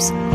suburbs,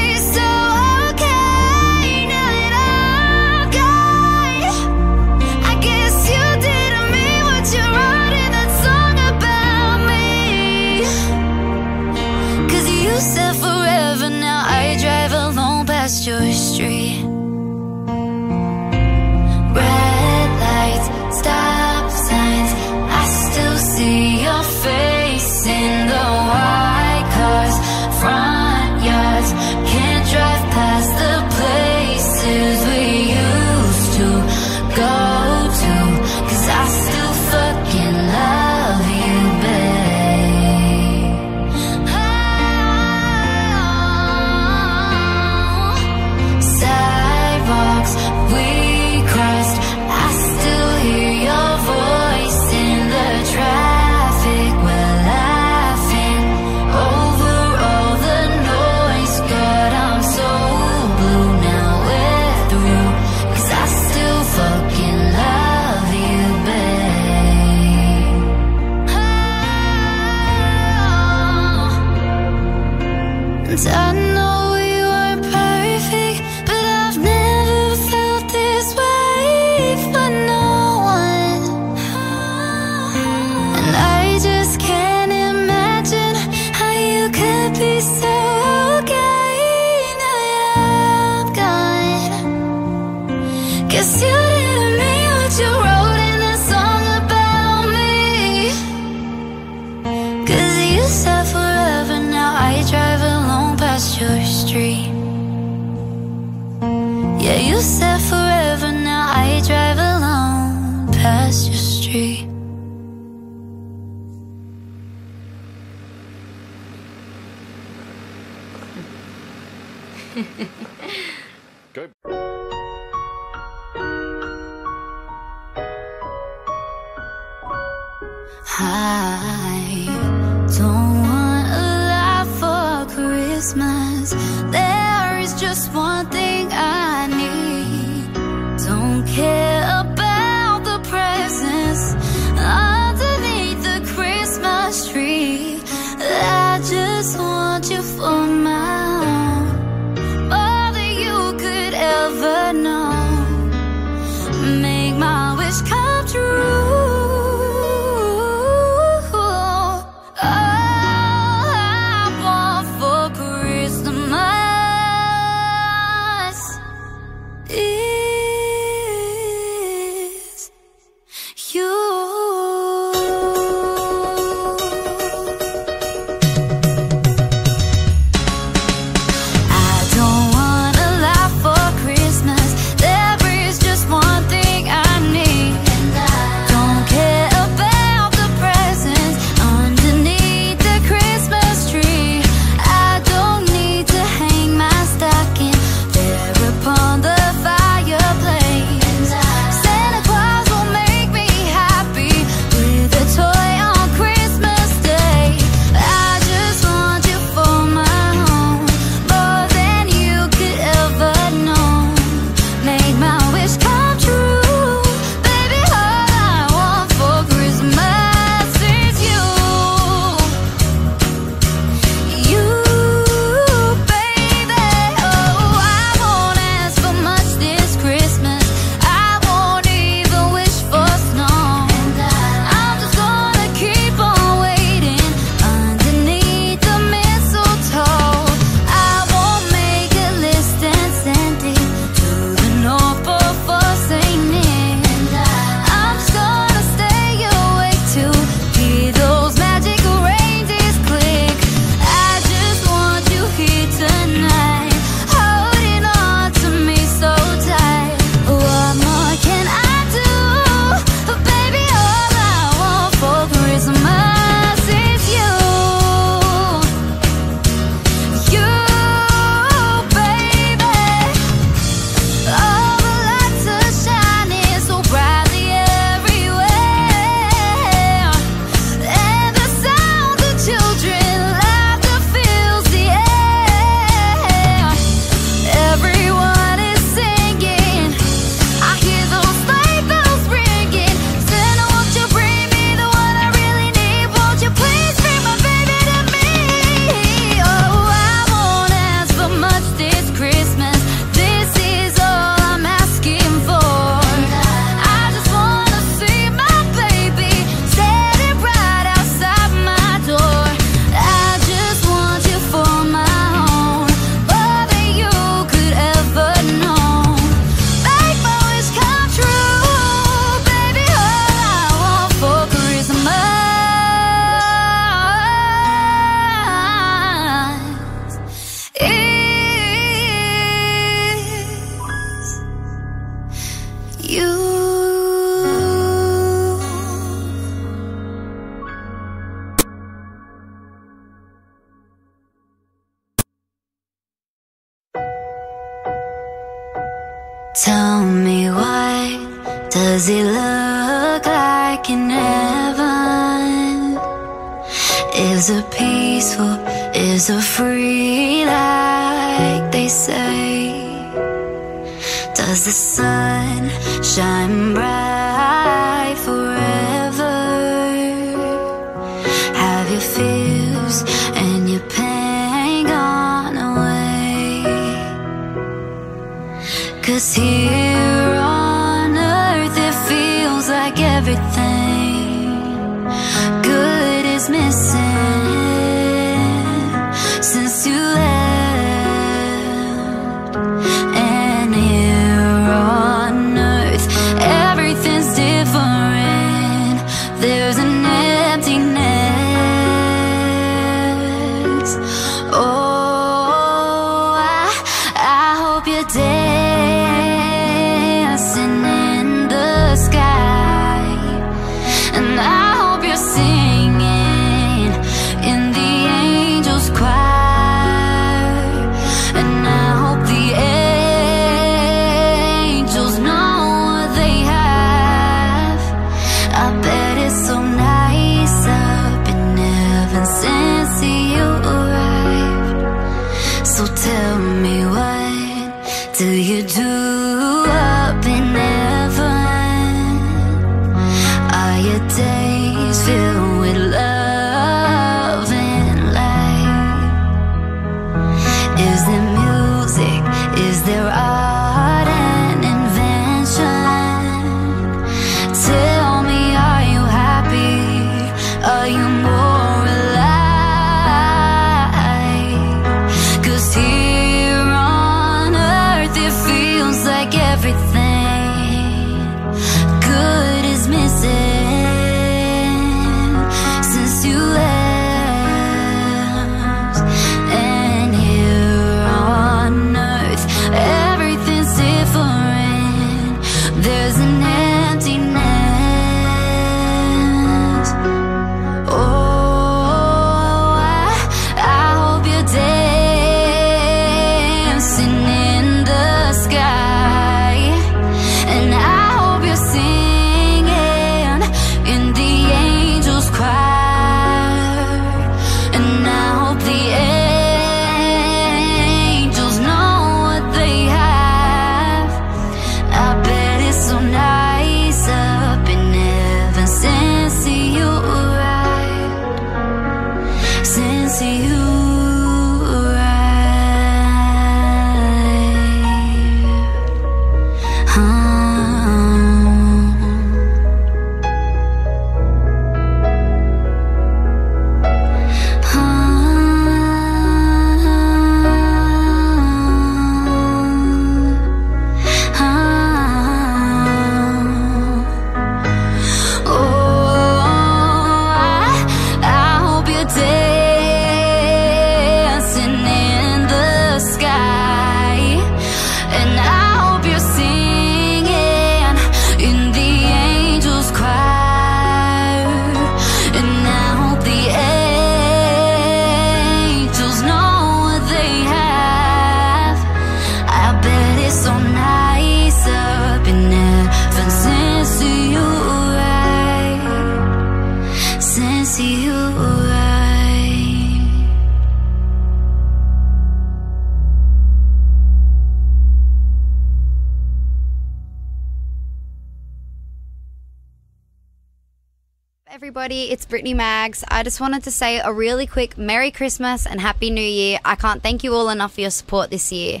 everybody, it's Brittany Maggs. I just wanted to say a really quick Merry Christmas and Happy New Year. I can't thank you all enough for your support this year.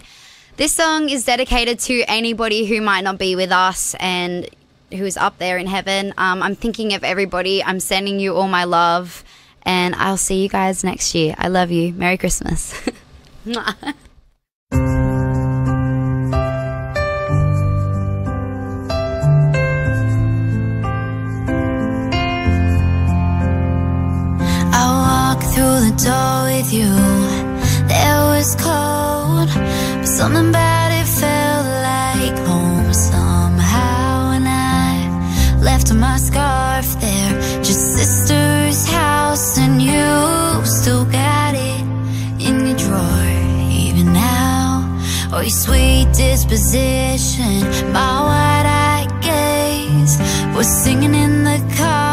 This song is dedicated to anybody who might not be with us and who's up there in heaven. Um, I'm thinking of everybody. I'm sending you all my love and I'll see you guys next year. I love you. Merry Christmas. I walk through the door with you There was cold But something about it felt like home somehow And I left my scarf there Just sister lost and you still got it in your drawer even now. Or your sweet disposition by what I gaze was singing in the car.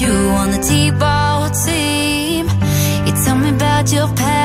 you on the T-ball team. You tell me about your past.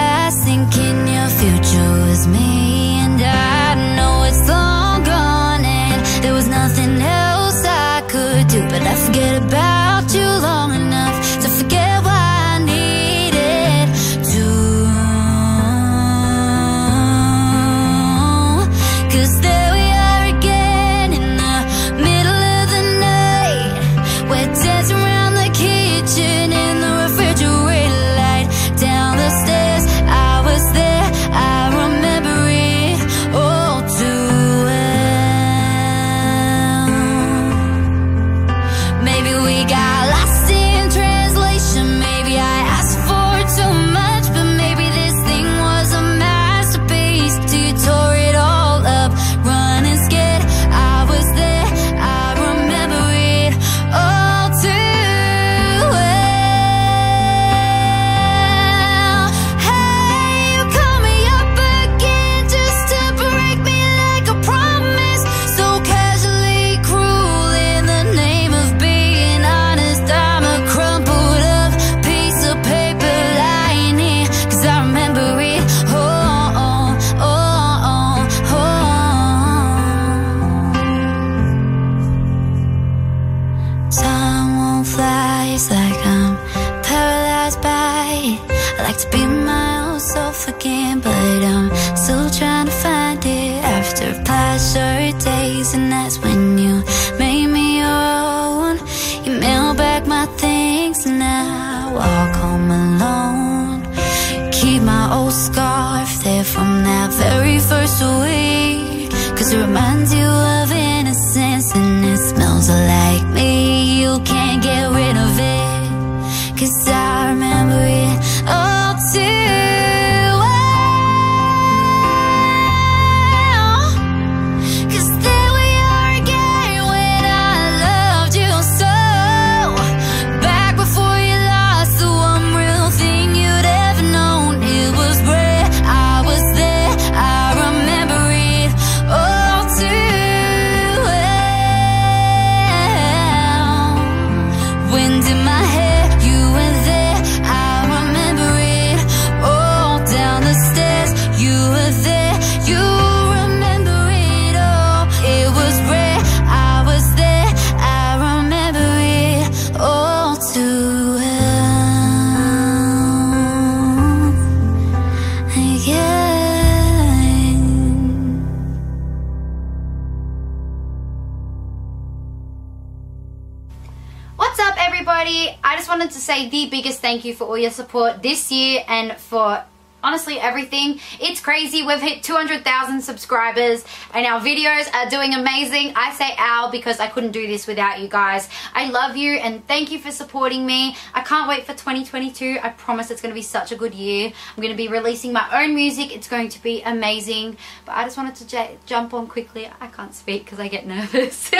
say the biggest thank you for all your support this year and for honestly everything. It's crazy. We've hit 200,000 subscribers and our videos are doing amazing. I say our because I couldn't do this without you guys. I love you and thank you for supporting me. I can't wait for 2022. I promise it's going to be such a good year. I'm going to be releasing my own music. It's going to be amazing. But I just wanted to jump on quickly. I can't speak because I get nervous. but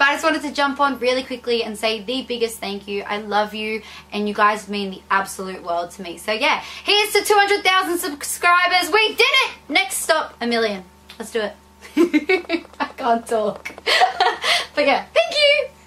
I just wanted to jump on really quickly and say the biggest thank you. I love you and you guys mean the absolute world to me. So yeah, here's to 200,000 Thousand subscribers. We did it! Next stop, a million. Let's do it. I can't talk. but yeah, thank you!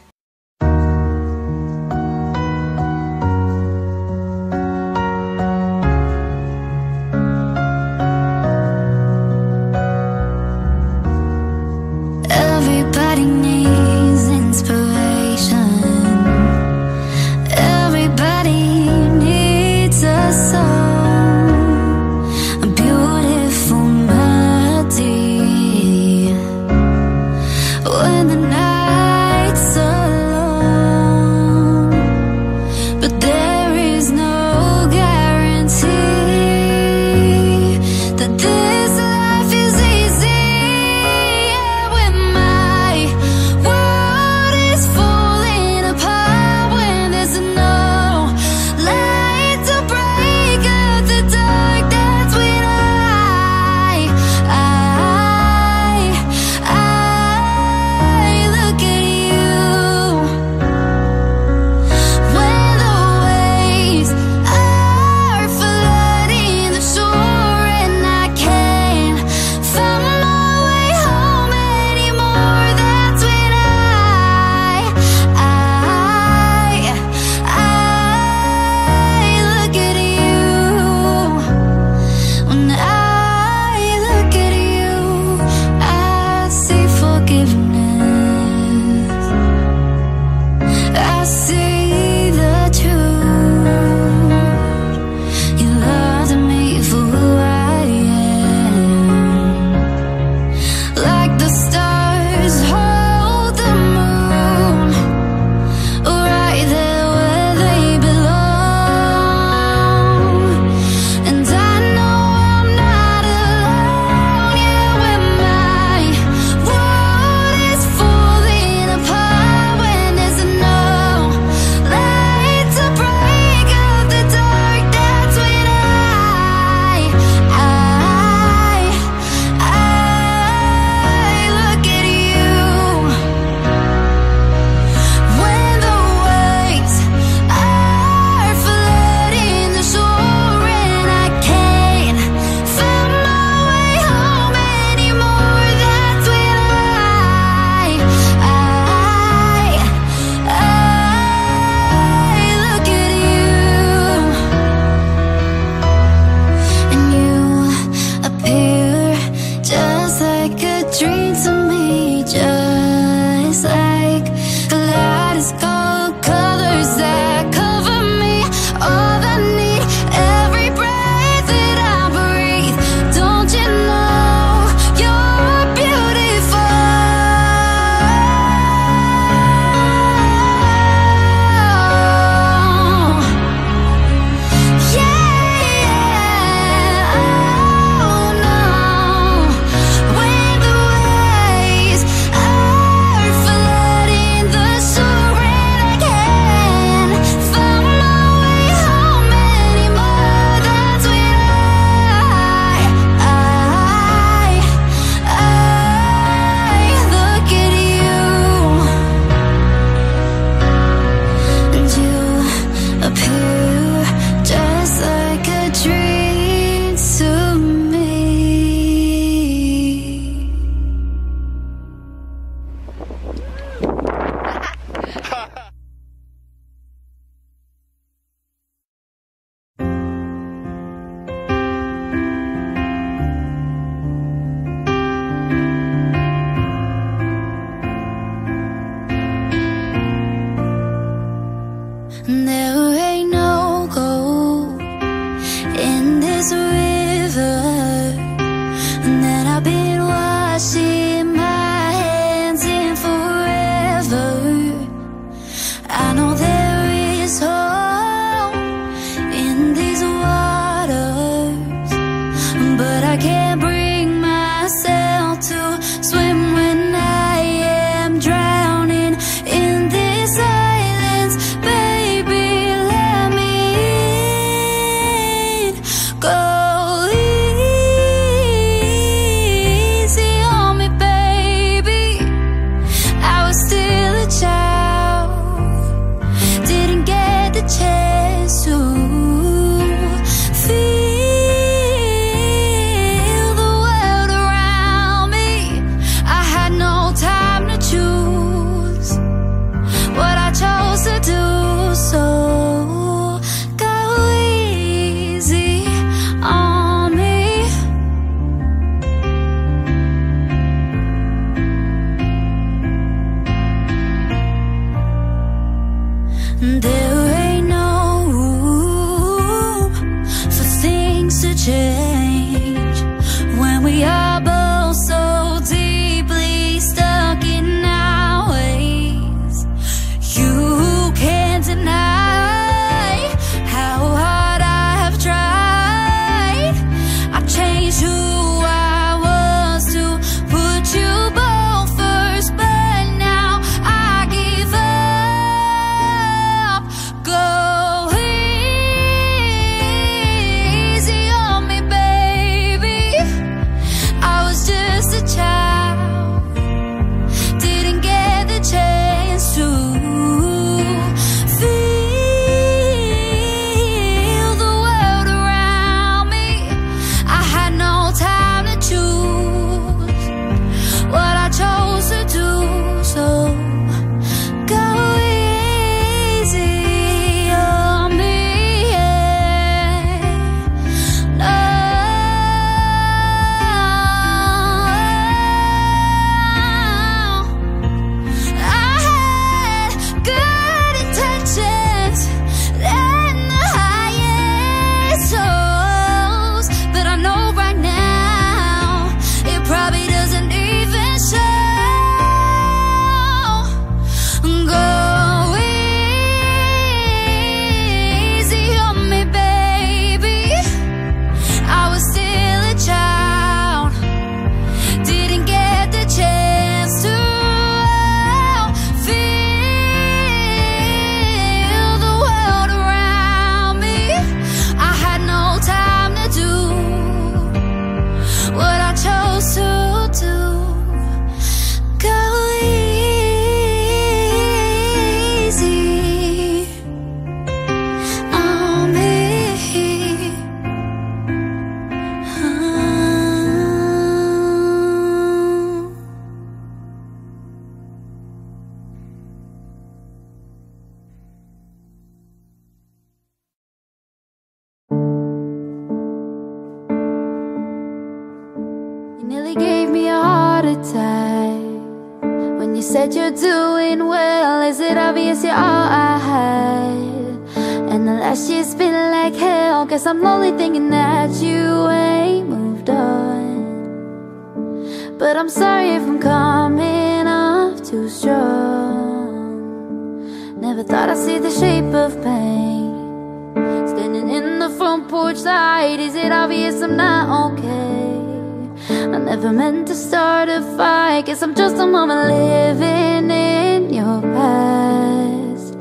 I never meant to start a fight. Guess I'm just a mama living in your past.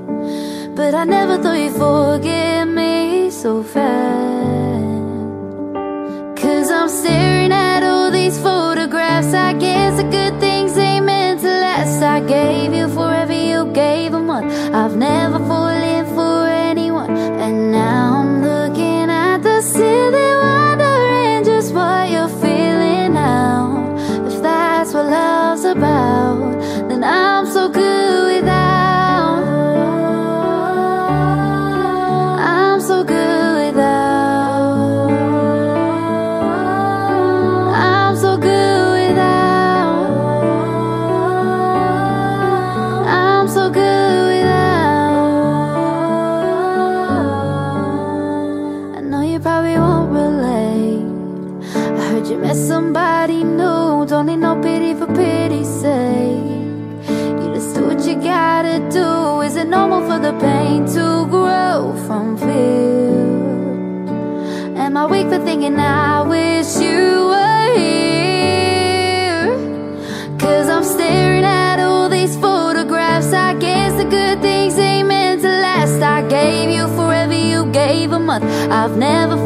But I never thought you'd forgive me so fast. Cause I'm staring at all these photographs. I guess the good things ain't meant to last. I gave you forever, you gave a month. I've never I wish you were here? Cause I'm staring at all these photographs. I guess the good things ain't meant to last. I gave you forever, you gave a month. I've never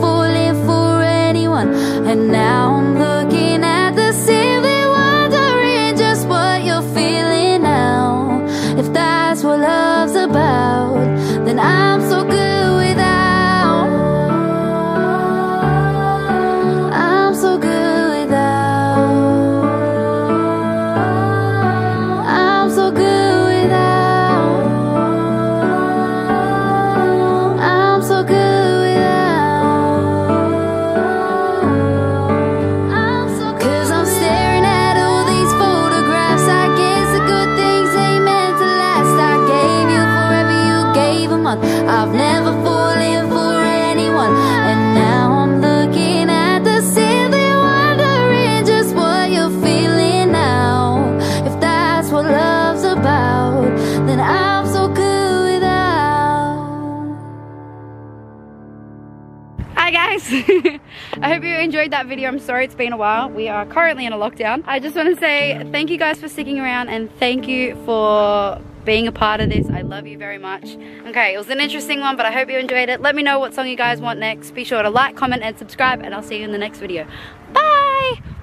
guys! I hope you enjoyed that video. I'm sorry it's been a while. We are currently in a lockdown. I just want to say thank you guys for sticking around and thank you for being a part of this. I love you very much. Okay, it was an interesting one, but I hope you enjoyed it. Let me know what song you guys want next. Be sure to like, comment, and subscribe, and I'll see you in the next video. Bye!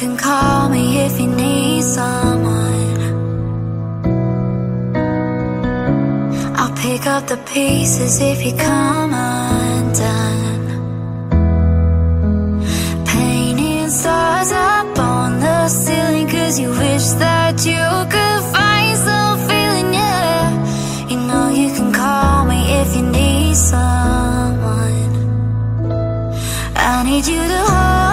Can call me if you need someone. I'll pick up the pieces if you come undone. Painting stars up on the ceiling cause you wish that you could find some feeling, yeah. You know you can call me if you need someone. I need you to hold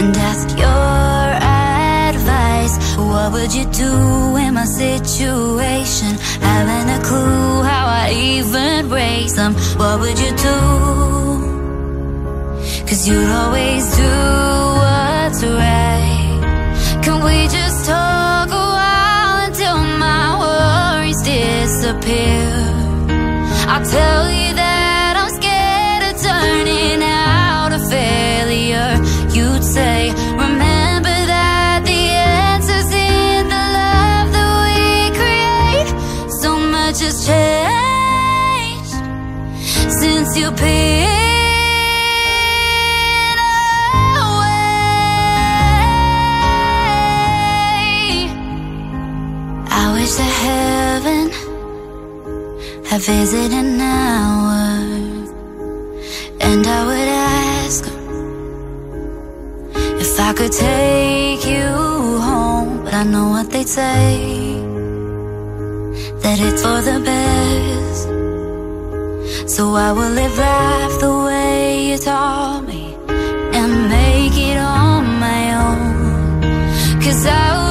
and ask your advice. What would you do in my situation? Having a clue how I even raise them. What would you do? Cause you'd always do what's right. Can we just talk a while until my worries disappear? I'll tell you. your wish to heaven I visit an hour And I would ask If I could take you home But I know what they'd say That it's for the best. So I will live life the way you taught me and make it on my own. Cause I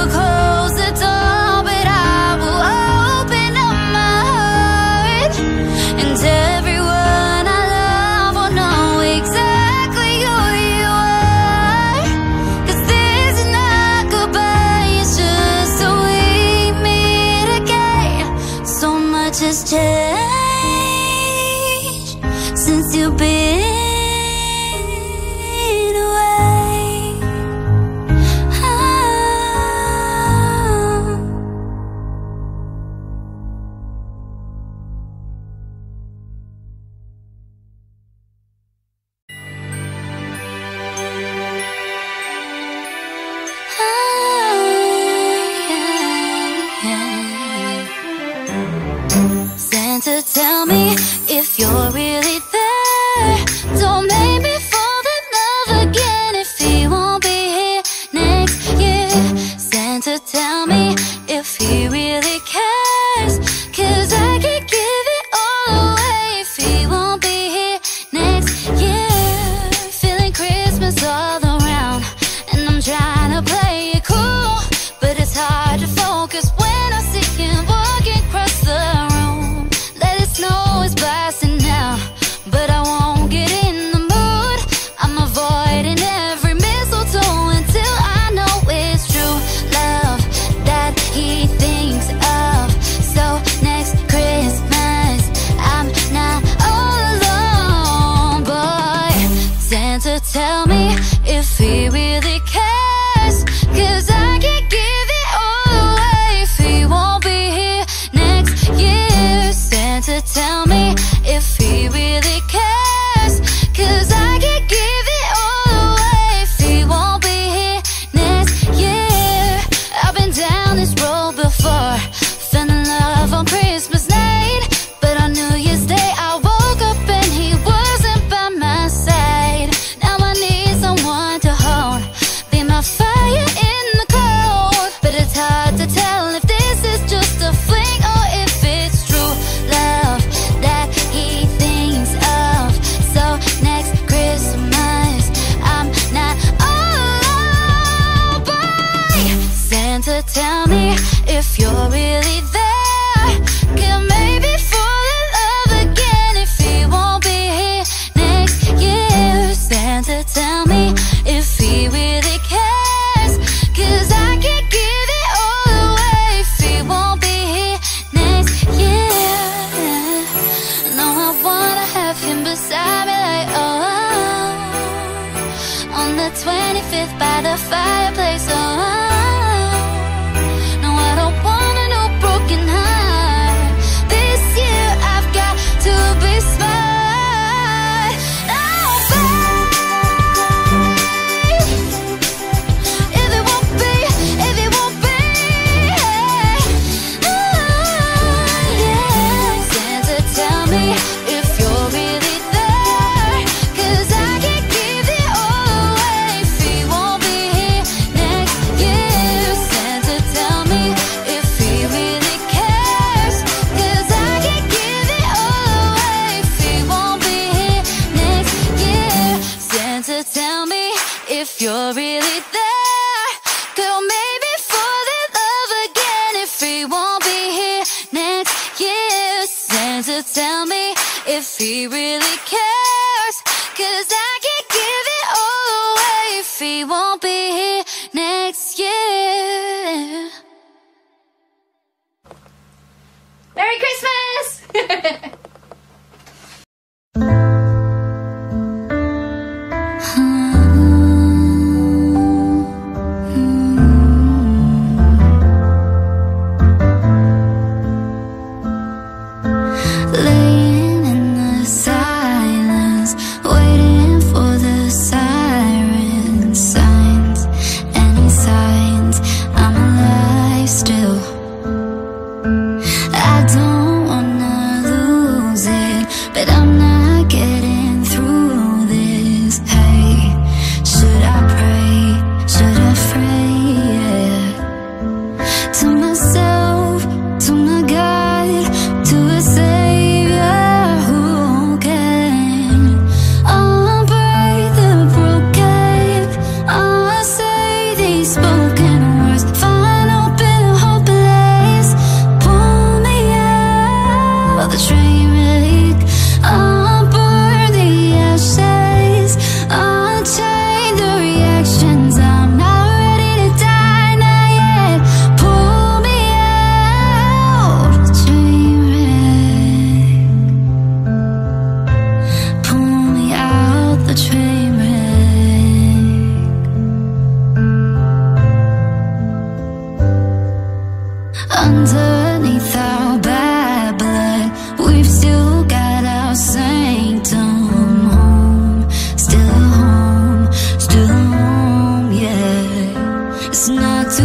really care.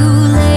too late.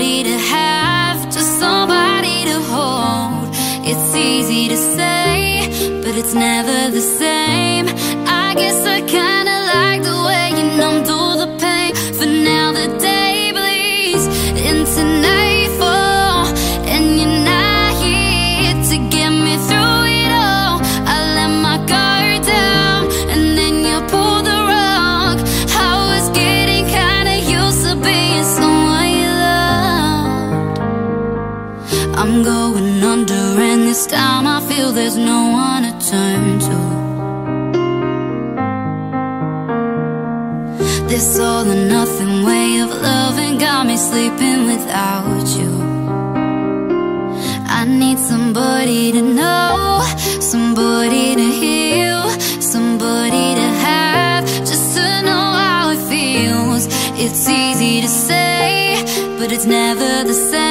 somebody to have, just somebody to hold. It's easy to say, but it's never the same. there's no one to turn to. This all or nothing way of loving Got me sleeping without you. I need somebody to know Somebody to heal Somebody to have Just to know how it feels. It's easy to say But it's never the same.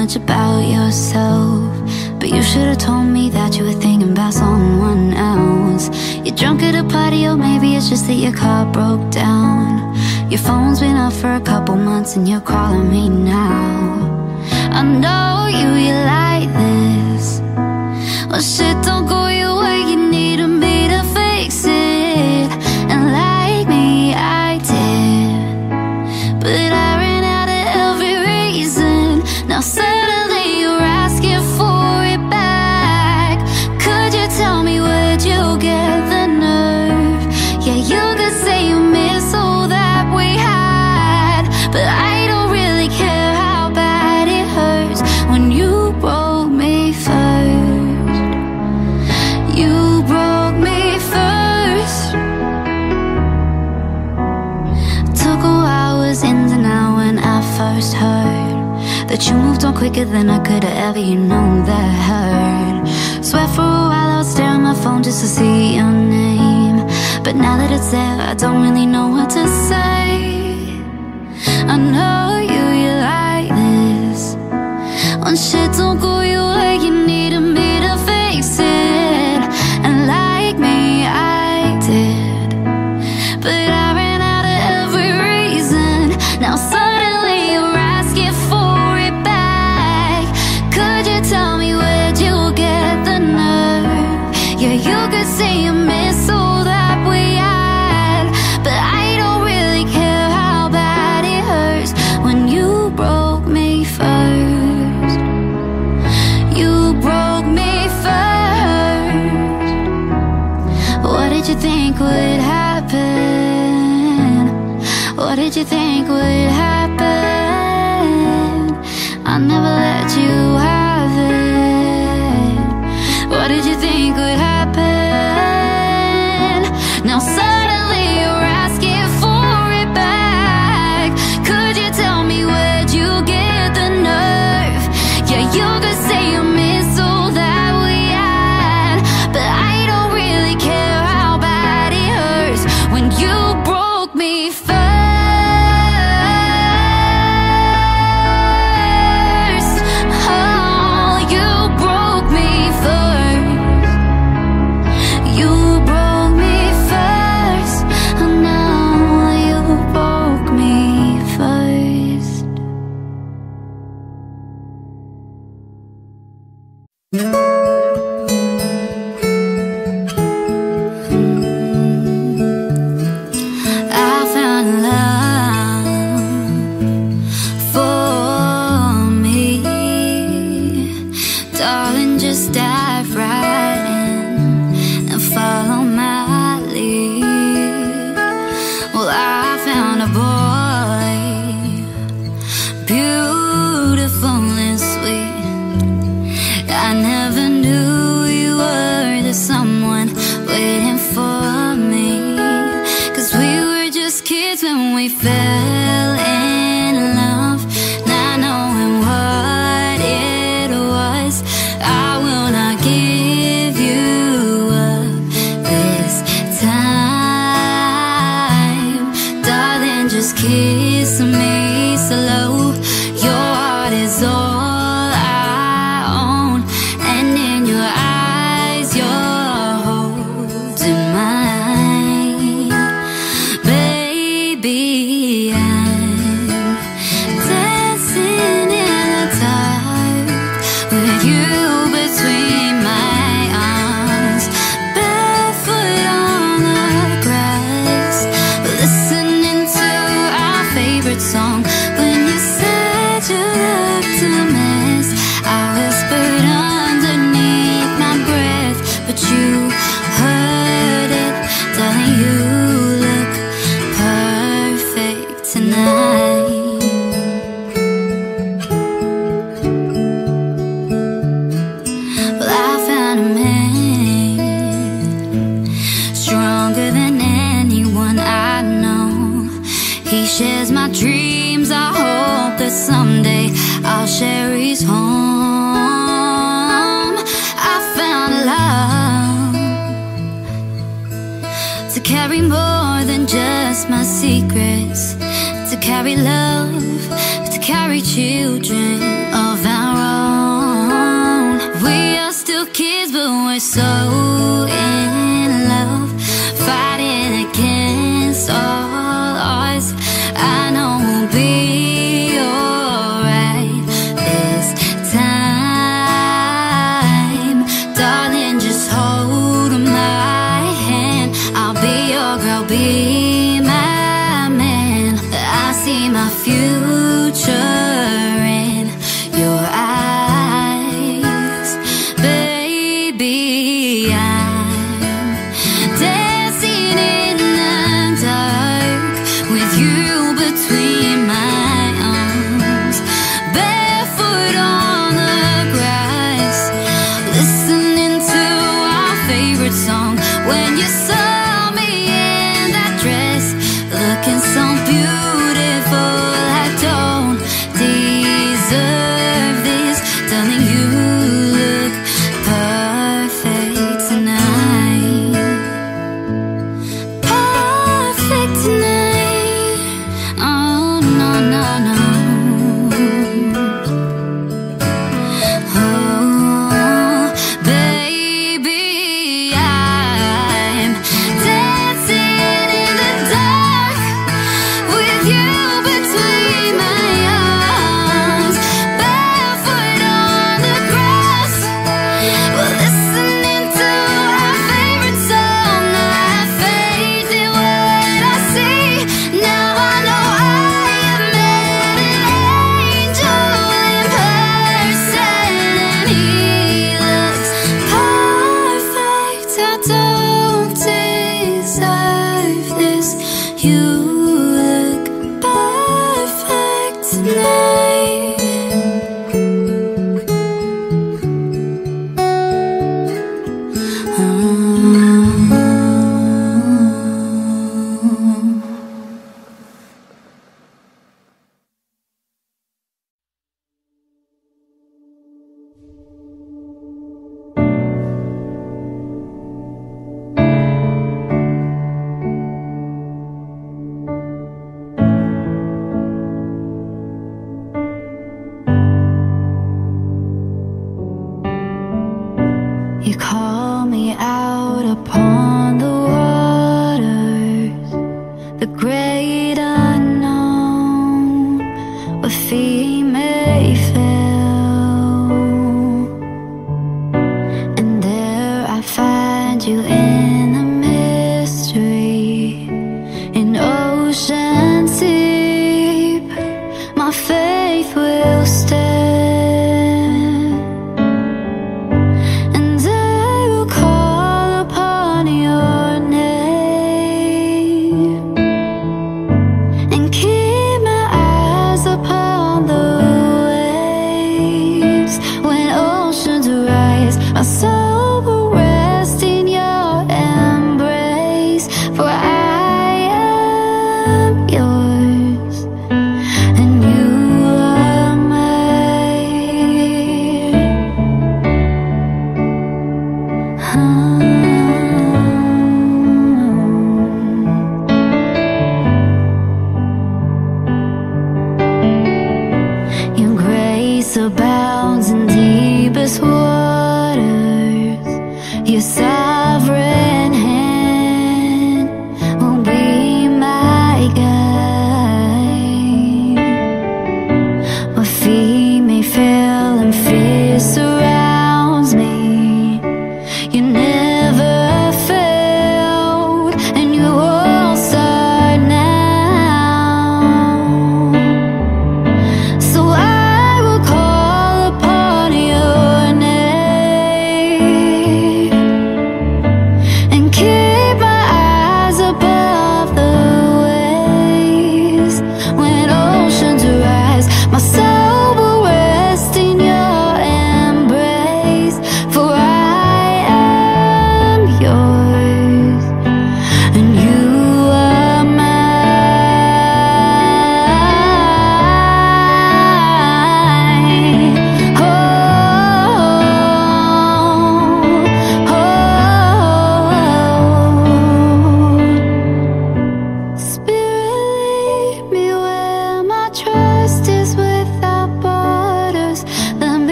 much about yourself But you should've told me that you were thinking about someone else. You're drunk at a party or maybe it's just that your car broke down. Your phone's been off for a couple months and you're calling me now. I know you, you like this. Well shit don't go your way. moved on quicker than I could have ever, you know that hurt. Swear for a while I was staring at my phone just to see your name. But now that it's there, I don't really know what to say. I know you, you like this. When shit don't go your way I never let you but you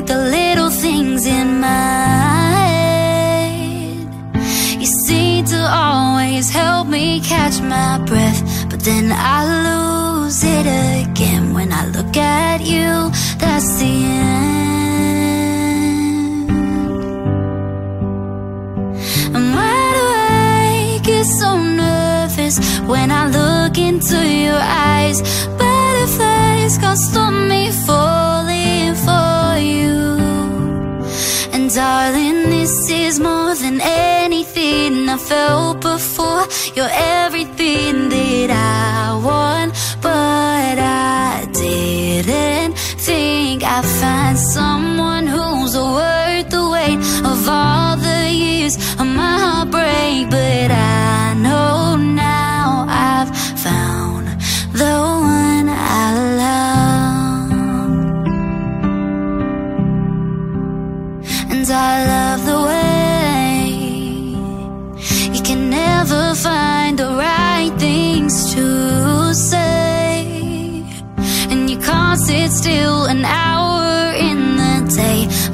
overthink the little things in my head. You seem to always help me catch my breath, but then I lose it again when I look at you. That's the end. And why do I get so nervous when I look into your eyes? Butterflies can't stop me falling darling, this is more than anything I felt before. You're everything that I want, but I didn't think I'd find someone who's worth the weight of all the years of my heartbreak. But I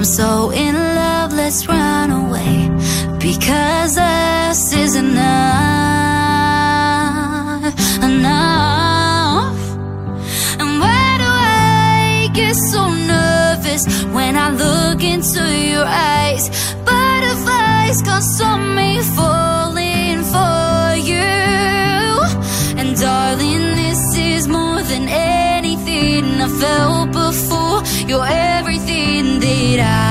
so in love, let's run away. Because us is enough. Enough. And why do I get so nervous when I look into your eyes? Butterflies can't stop me falling for you. And darling, this is more than anything I felt before. You're everything